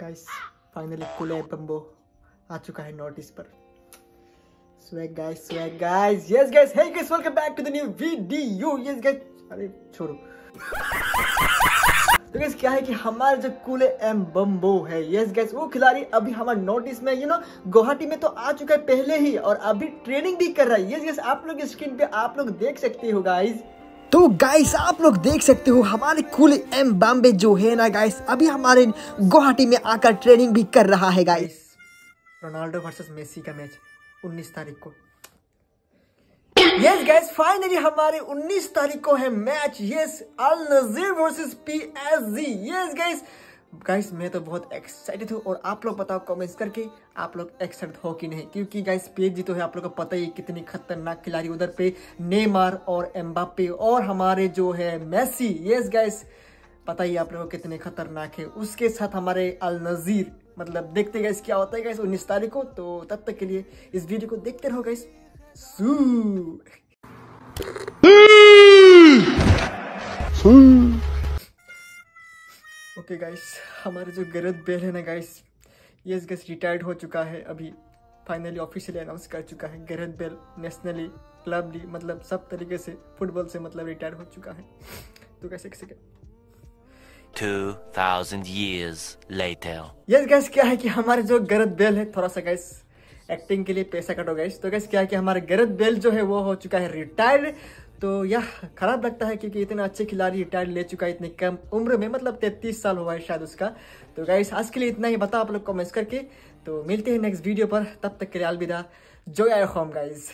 Guys finally कुले बम्बो आ चुका है नोटिस पर swag guys swag guys yes guys hey guys welcome back to the new video yes guys अरे, छोड़ो। तो गाइस क्या है कि हमारे जो कुले एम बम्बो है यस गाइस वो खिलाड़ी अभी हमारे नोटिस में यू नो गुवाहाटी में तो आ चुका है पहले ही और अभी ट्रेनिंग भी कर रहा है। यस गाइस आप लोग स्क्रीन पे आप लोग देख सकते हो गाइस तो गाइस आप लोग देख सकते हो हमारे कुल एम बॉम्बे जो है ना गाइस अभी हमारे गुवाहाटी में आकर ट्रेनिंग भी कर रहा है गाइस रोनाल्डो वर्सेस मेसी का मैच 19 तारीख को। यस गाइस फाइनली हमारे 19 तारीख को है match yes Al Nassr versus PSG yes guys guys मैं तो बहुत एक्साइटेड हूँ और आप लोग बताओ कमेंट्स करके आप लोग एक्साइटेड हो कि नहीं? क्योंकि गाइस पीएसजी तो है, आप लोग को पता ही कितनी खतरनाक खिलाड़ी उधर पे नेमार और एम्बापे और हमारे जो है मेसी यस गाइस पता ही आप लोगों को कितने खतरनाक है। उसके साथ हमारे अल नजीर मतलब देखते गाइस क्या होता है गाइस उन्नीस तारीख को तो तब तक के लिए इस वीडियो को देखते रहो गाइस सू ओके गाइस हमारे जो गरत बेल है ना गाइस यस गाइस रिटायर्ड हो चुका है अभी। फाइनली ऑफिशियली अनाउंस कर चुका है गरत बेल नेशनली क्लबली मतलब सब तरीके से फुटबॉल से मतलब रिटायर हो चुका है। तो कैसे कैसे 2000 years later. यस गैस क्या है कि हमारे जो गरत बेल है थोड़ा सा गैस एक्टिंग के लिए पैसा कटो गैस तो गैस क्या है कि हमारे गरत बेल जो है वो हो चुका है रिटायर्ड तो यह खराब लगता है क्योंकि इतना अच्छे खिलाड़ी रिटायर ले चुका है, इतनी कम उम्र में मतलब तैतीस साल हुआ है शायद उसका। तो गाइस आज के लिए इतना ही, बताओ आप लोग कमेंट्स करके। तो मिलते हैं नेक्स्ट वीडियो पर, तब तक के लिए अलविदा। जो आयो होम गाइस